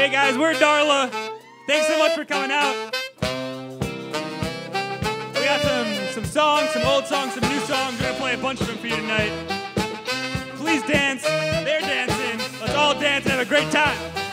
Hey guys, we're Darla. Thanks so much for coming out. We got some some songs, some old songs, some new songs. We're gonna play a bunch of them for you tonight. Please dance. They're dancing. Let's all dance and have a great time.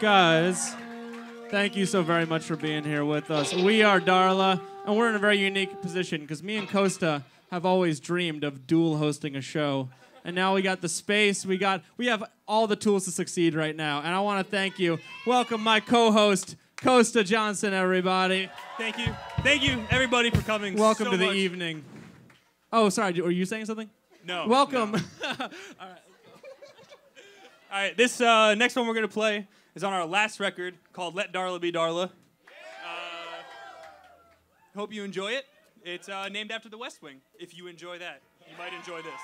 Guys, thank you so very much for being here with us. We are Darla, and we're in a very unique position because me and Costa have always dreamed of dual hosting a show. And now we got the space, we got we have all the tools to succeed right now. And I want to thank you. Welcome my co-host, Costa Johnson, everybody. Thank you. Thank you, everybody, for coming. Welcome so to the much. evening. Oh, sorry, were you saying something? No. Welcome. no. All right, this uh, next one we're gonna play is on our last record called "Let Darla Be Darla." Uh, hope you enjoy it. It's uh, named after the West Wing. If you enjoy that, you might enjoy this.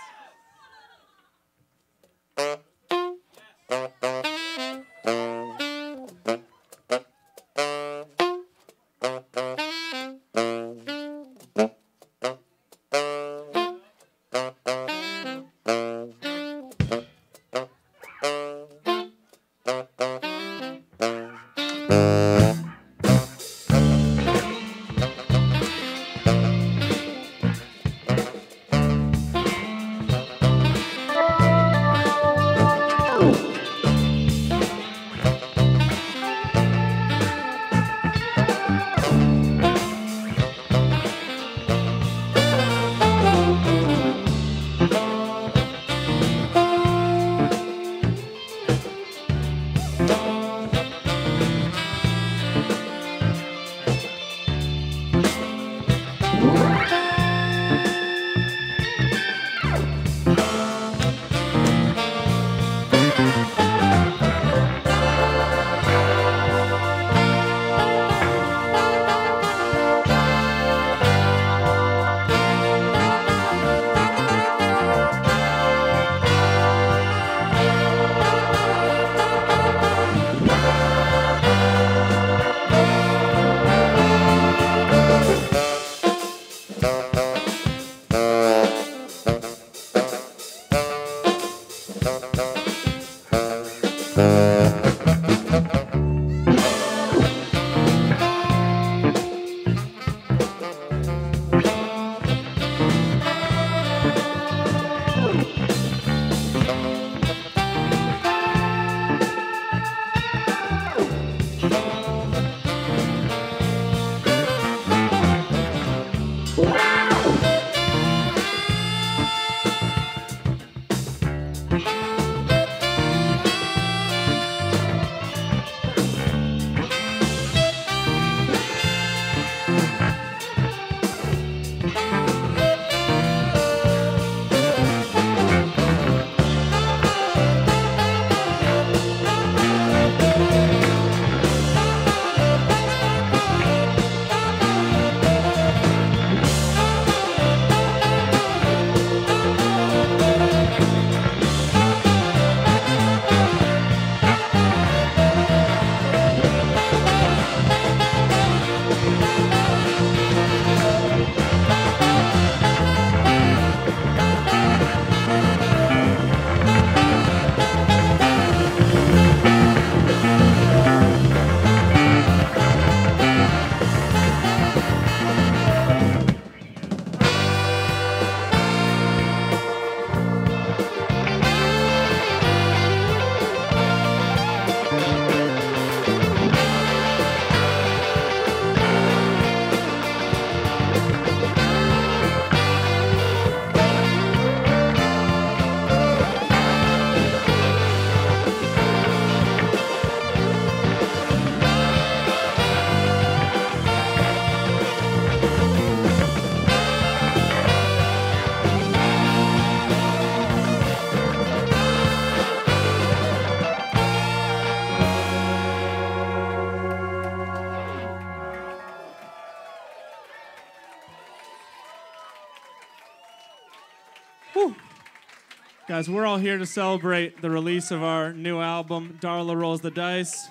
Guys, we're all here to celebrate the release of our new album, Darla Rolls the Dice.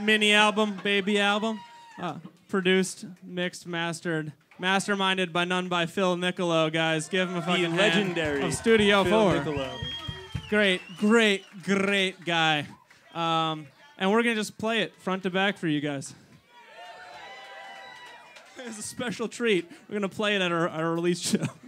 Mini album, baby album. Uh, produced, mixed, mastered, masterminded by none by Phil Nicolo, guys. Give him a The fucking hand legendary of Studio Phil 4. Nicolo. Great, great, great guy. Um, and we're going to just play it front to back for you guys. It's a special treat. We're going to play it at our, our release show.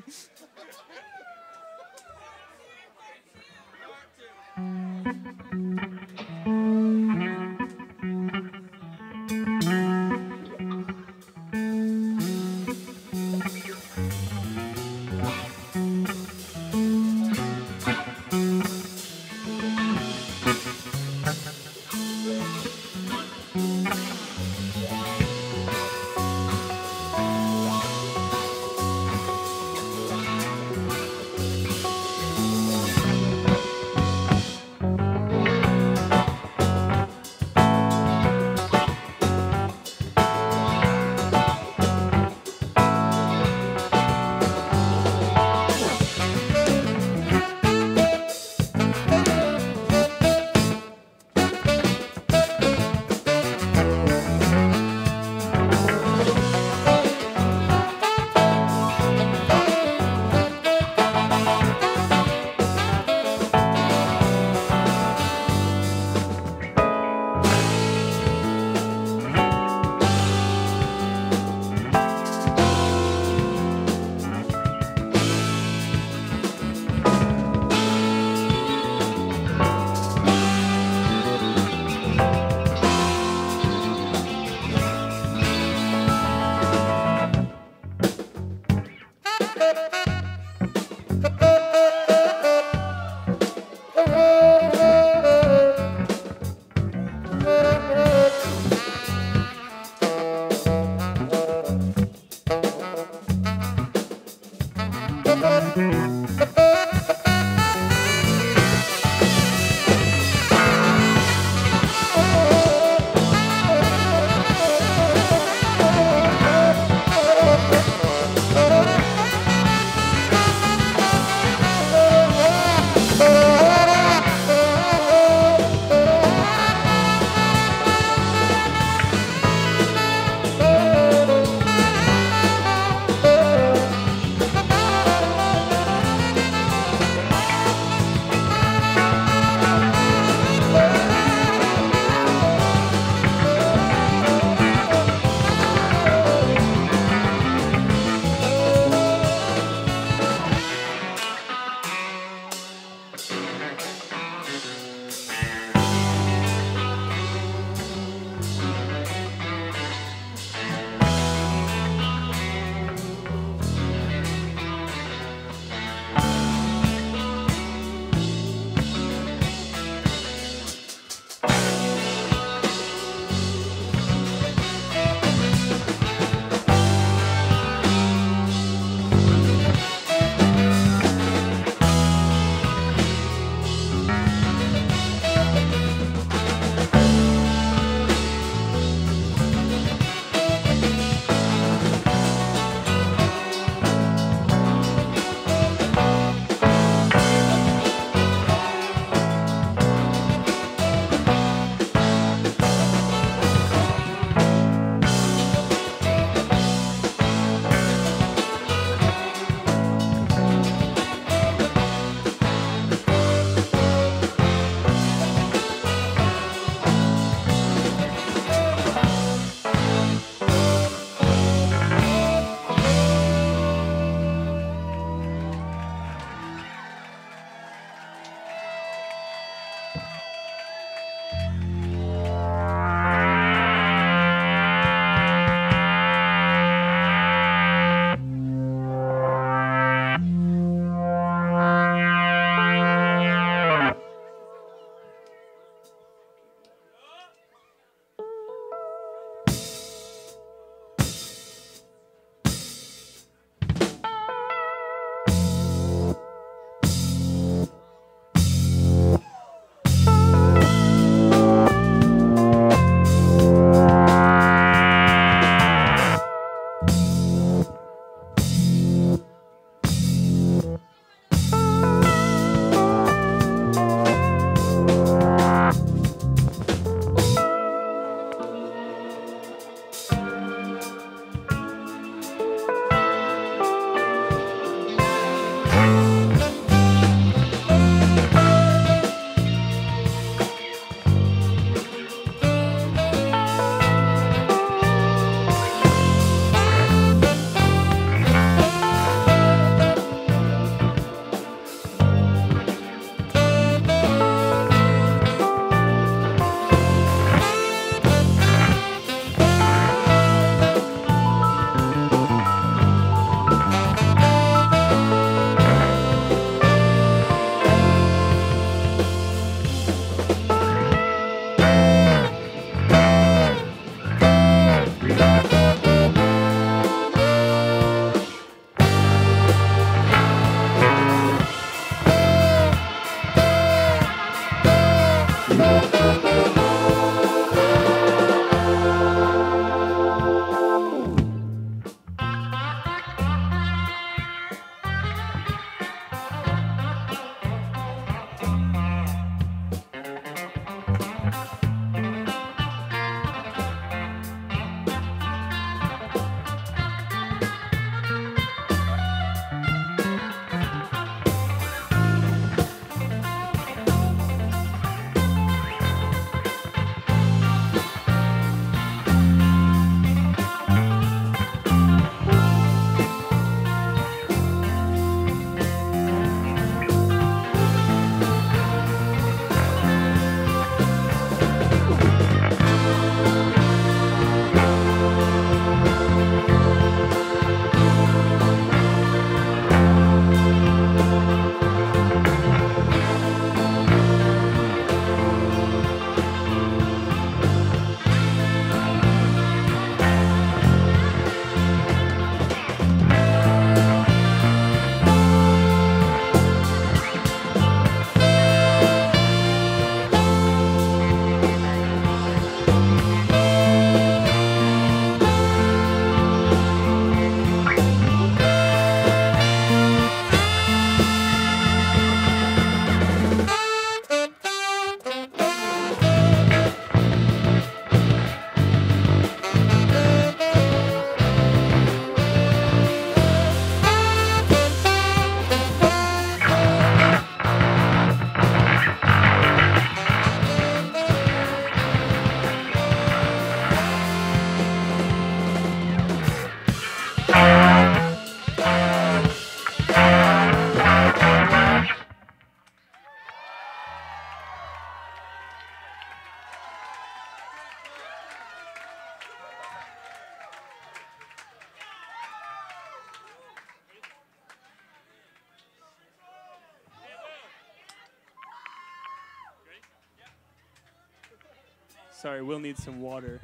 Sorry, Will need some water.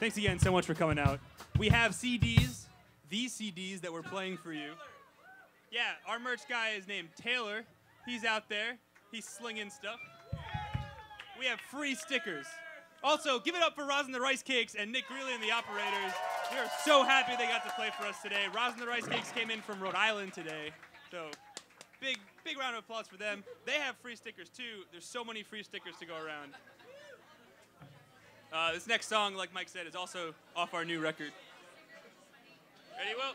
Thanks again so much for coming out. We have CDs, these CDs that we're playing for you. Yeah, our merch guy is named Taylor. He's out there. He's slinging stuff. We have free stickers. Also, give it up for Roz and the Rice Cakes and Nik Greeley and the operators. We are so happy they got to play for us today. Roz and the Rice Cakes came in from Rhode Island today. So, big, big round of applause for them. They have free stickers too. There's so many free stickers to go around. Uh, this next song, like Mike said, is also off our new record. Ready, Will?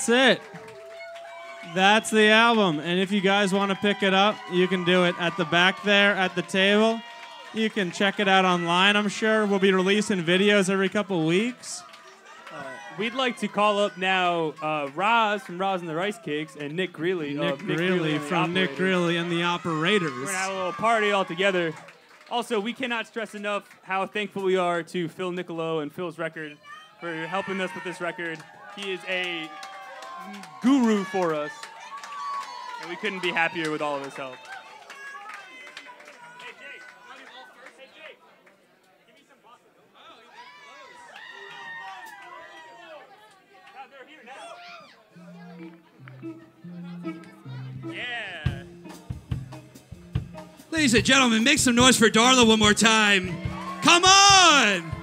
That's it. That's the album. And if you guys want to pick it up, you can do it at the back there at the table. You can check it out online, I'm sure. We'll be releasing videos every couple weeks. We'd like to call up now uh, Roz from Roz and the Rice Cakes and Nik Greeley. Nik of Nik Greeley from Nik. Greeley and the Operators. We're gonna have a little party all together. Also, we cannot stress enough how thankful we are to Phil Nicolo and Phil's record for helping us with this record. He is a guru for us, and we couldn't be happier with all of his help. Yeah. Ladies and gentlemen, make some noise for Darla one more time. Come on!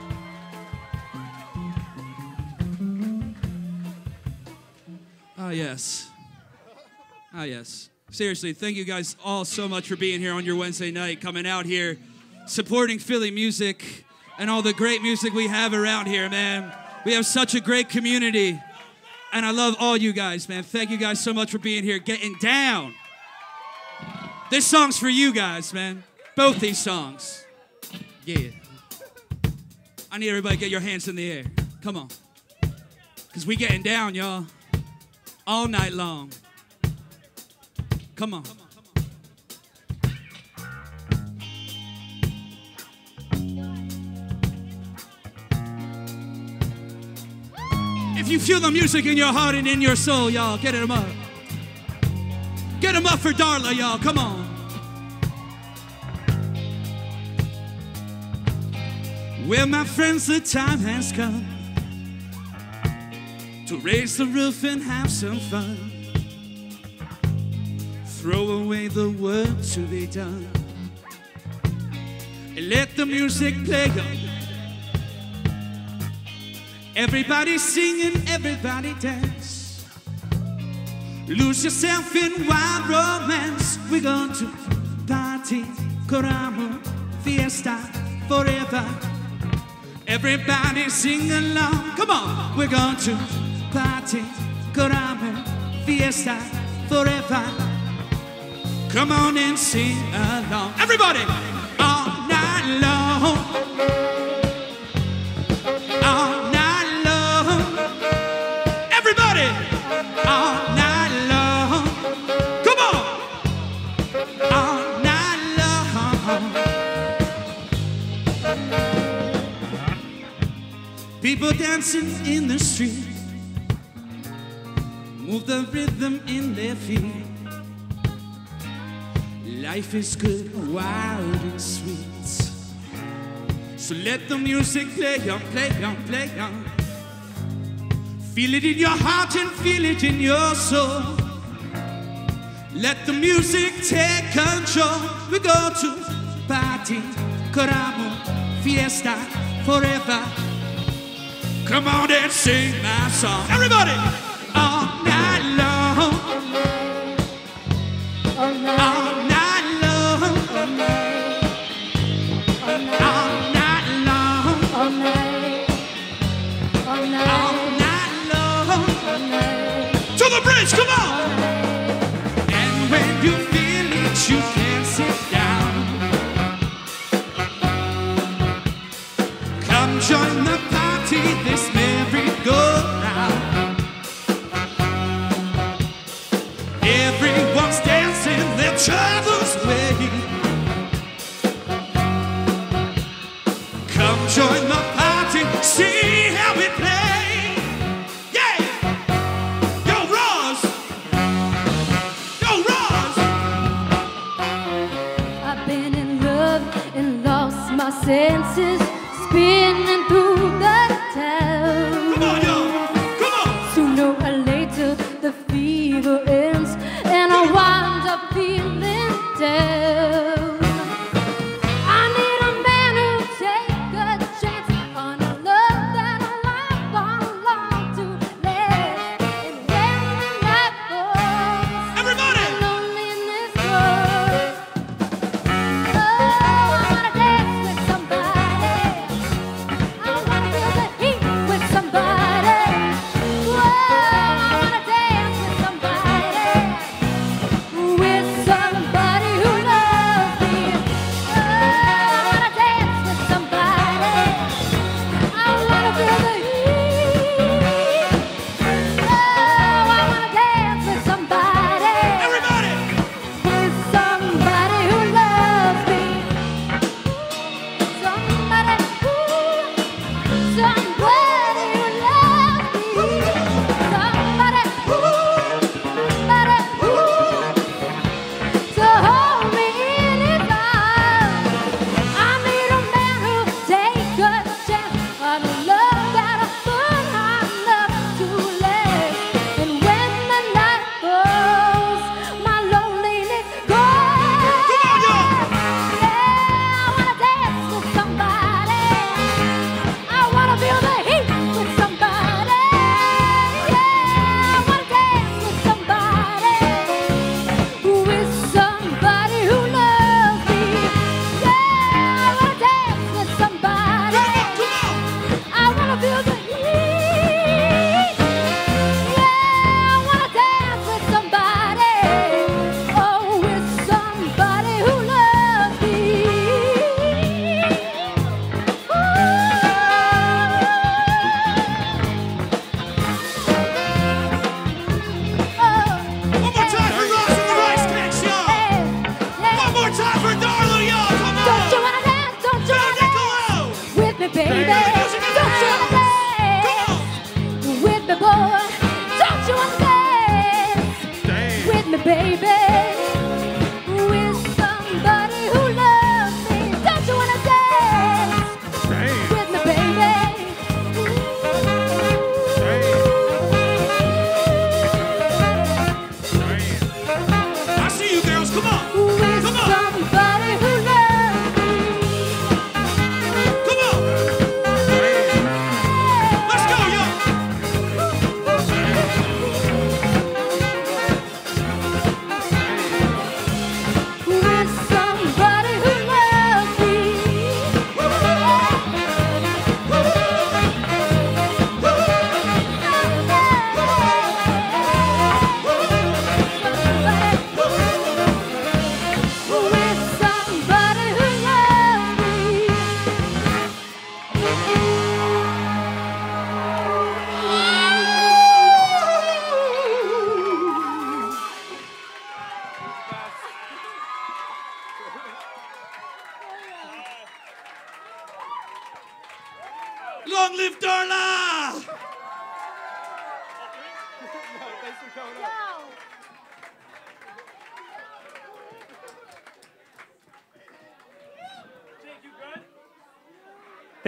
Ah, yes. Ah, yes. Seriously, thank you guys all so much for being here on your Wednesday night, coming out here, supporting Philly music and all the great music we have around here, man. We have such a great community. And I love all you guys, man. Thank you guys so much for being here, getting down. This song's for you guys, man. Both these songs. Yeah. I need everybody get your hands in the air. Come on. Because we getting down, y'all. All night long. Come on. If you feel the music in your heart and in your soul, y'all, get them up. Get them up for Darla, y'all. Come on. Well, my friends, the time has come to raise the roof and have some fun. Throw away the work to be done and let the music play on. Everybody singing, everybody dance. Lose yourself in wild romance. We're going to party, karamu, fiesta, forever. Everybody sing along. Come on. We're going to party, fiesta, forever. Come on and sing along. Everybody. All night long. All night long. Everybody. All night long. Come on. All night long. People dancing in the street. The rhythm in their feet. Life is good, wild and sweet. So let the music play on, play on, play on. Feel it in your heart and feel it in your soul. Let the music take control. We go to party, karamu, fiesta, forever. Come on and sing my song. Everybody! Senses, spinning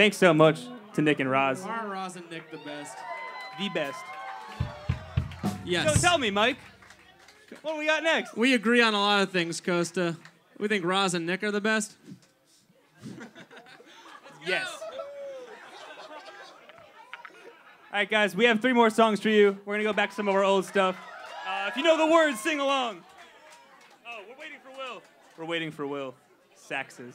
Thanks so much to Nik and Roz. Aren't Roz and Nik the best? The best. Yes. So tell me, Mike, what do we got next? We agree on a lot of things, Costa. We think Roz and Nick are the best. Yes. All right, guys, we have three more songs for you. We're gonna go back to some of our old stuff. Uh, if you know the words, sing along. Oh, we're waiting for Will. We're waiting for Will. Saxes.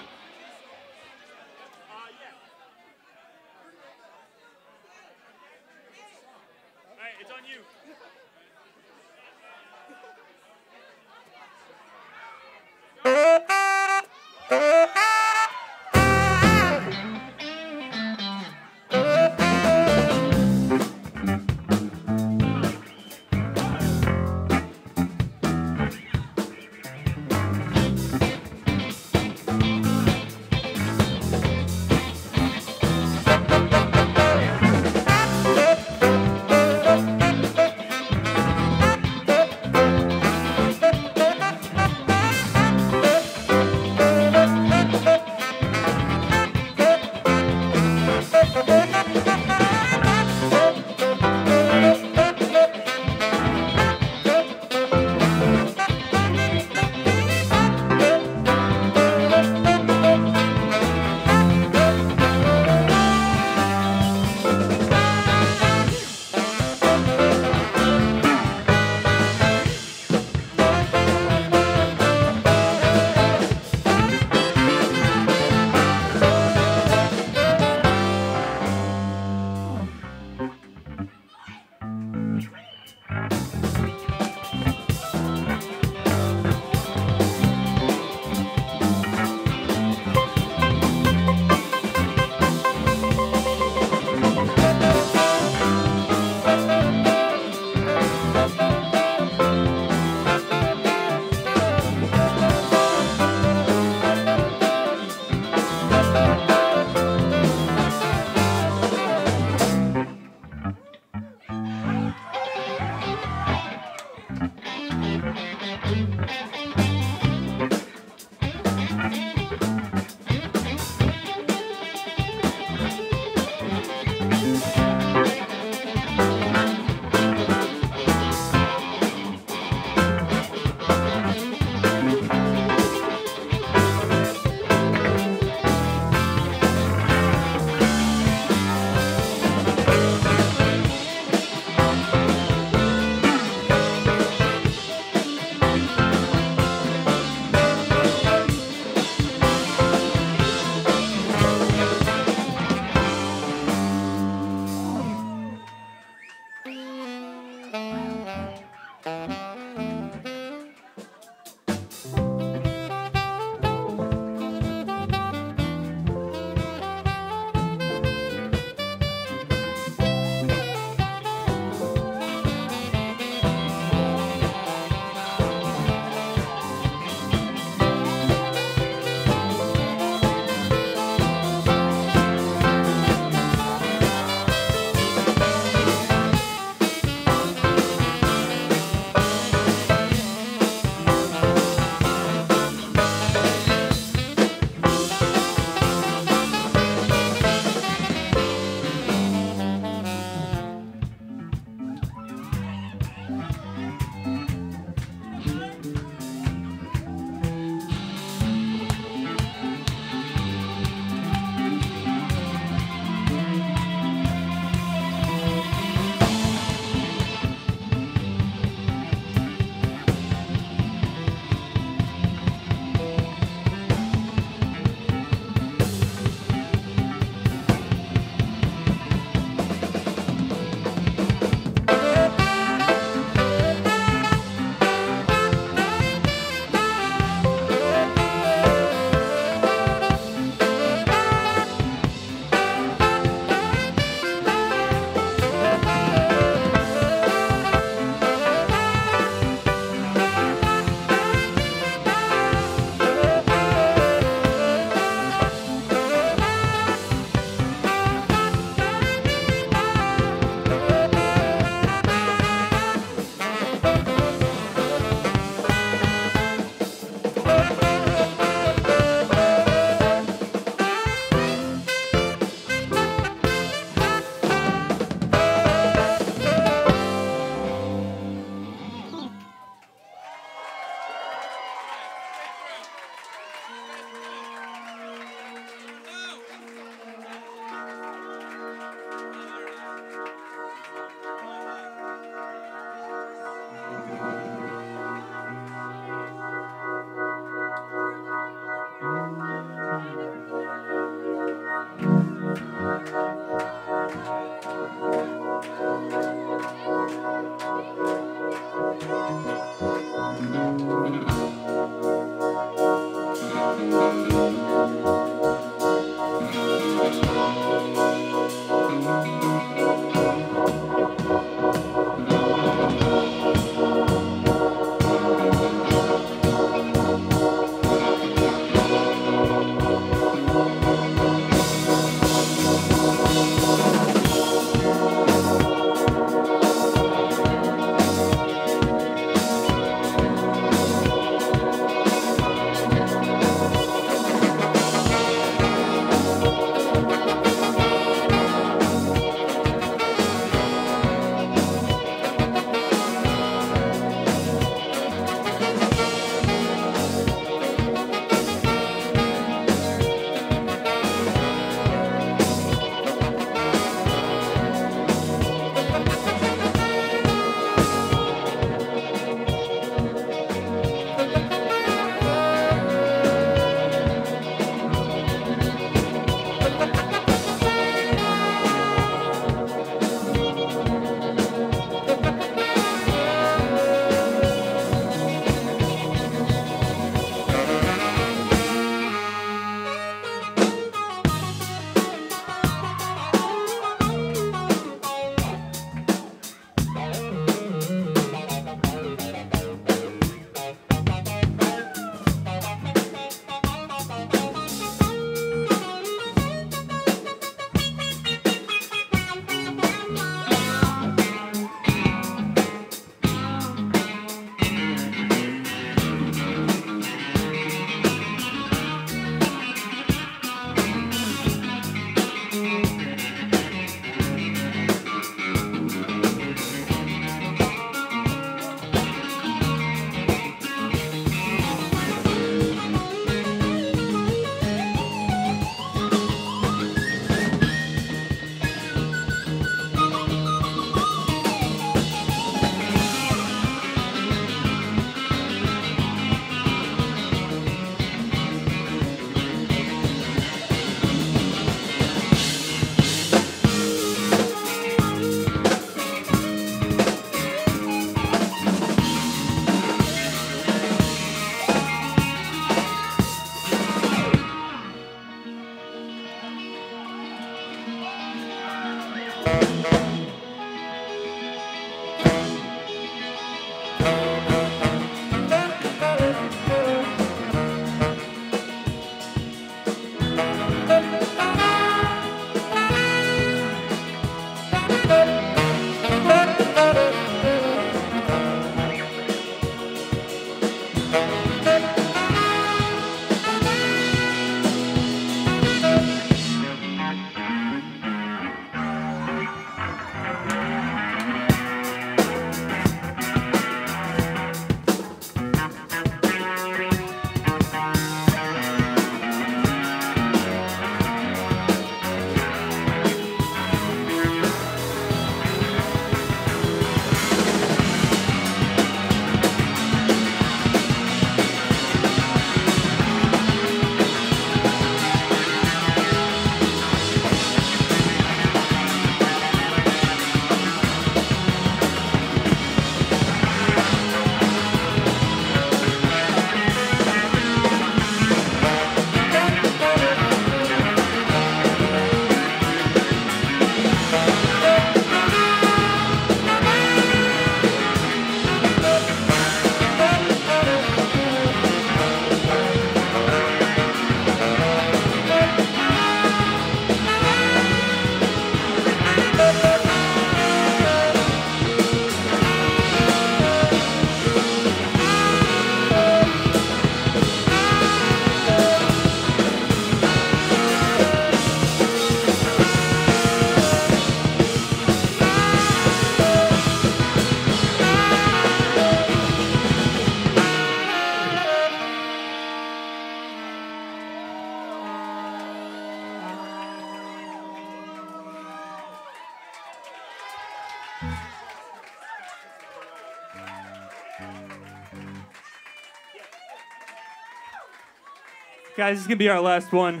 Guys, this is going to be our last one.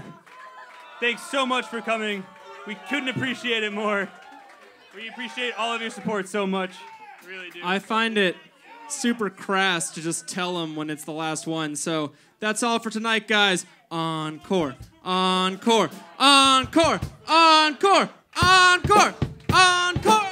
Thanks so much for coming. We couldn't appreciate it more. We appreciate all of your support so much. We really do. I find it super crass to just tell them when it's the last one. So that's all for tonight, guys. Encore. Encore, encore, encore, encore, encore.